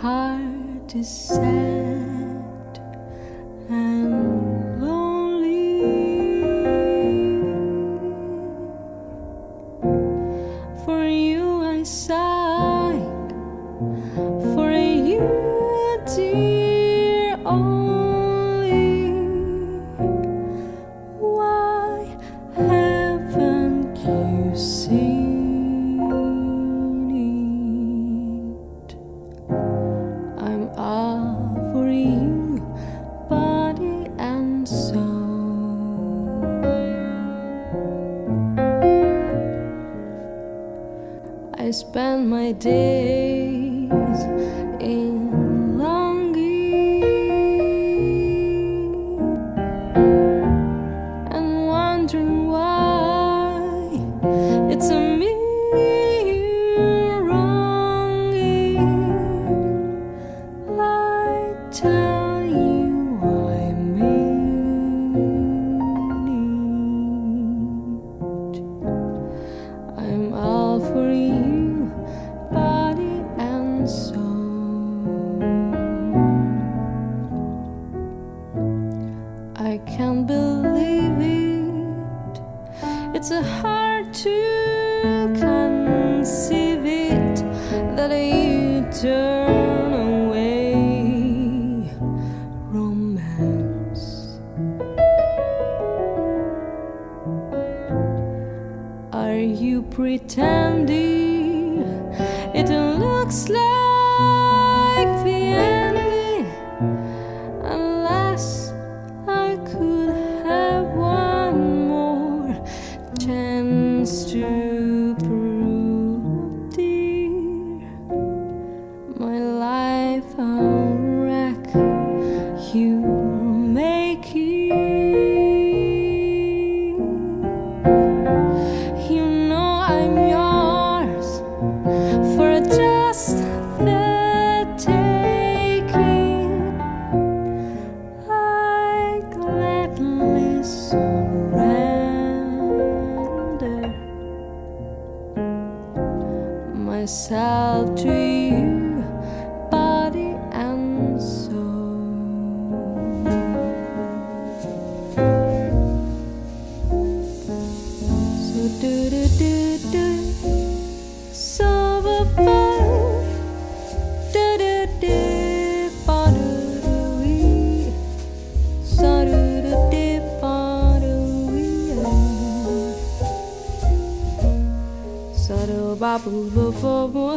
heart is sad. I spend my days in can't believe it. It's hard to conceive it that you turn away. Romance. Are you pretending it looks like? life on wreck you were making. You know I'm yours for just the taking. I gladly surrender myself to. papo, vou, vou, vou,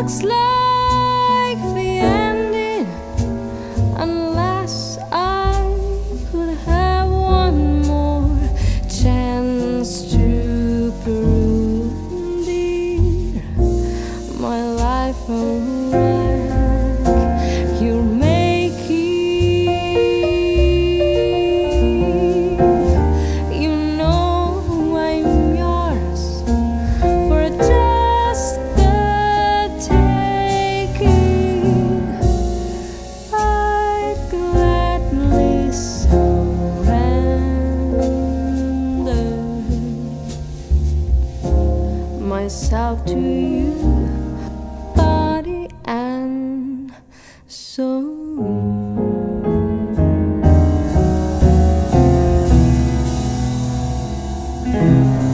looks like slave, body and soul. you